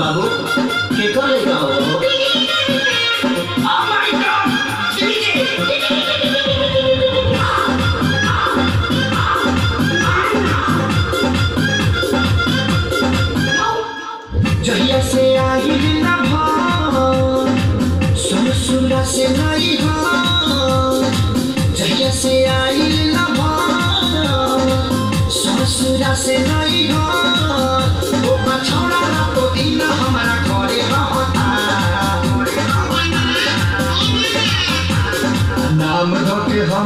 বাবু কে করে গাও Oh my God! जहिया से आई न ससुरा से नहीं हो जहिया से आई न ससुरा से नहीं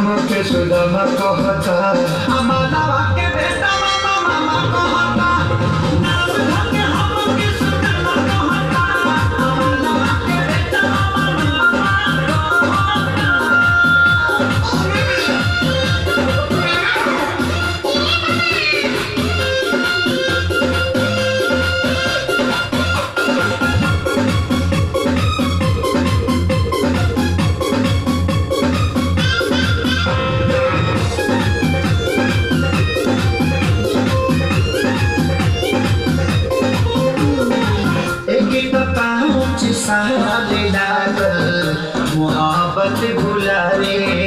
আমাকে শুধু আমাকে হতা আমার আমাকে বেটা भुला रे।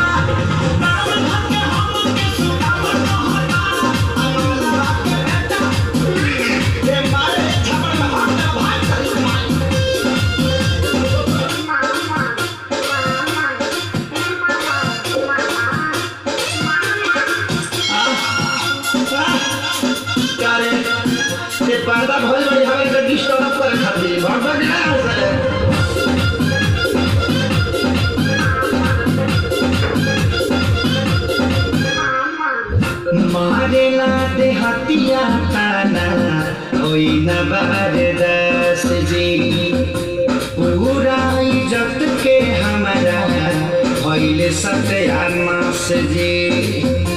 পারে। সে পারদা ভয় ভয় আমাকে ডিস্টার্ব করে খাবে। বাবা আসে মারে লাতে হাতিয়া কানা, ওই না বারে জি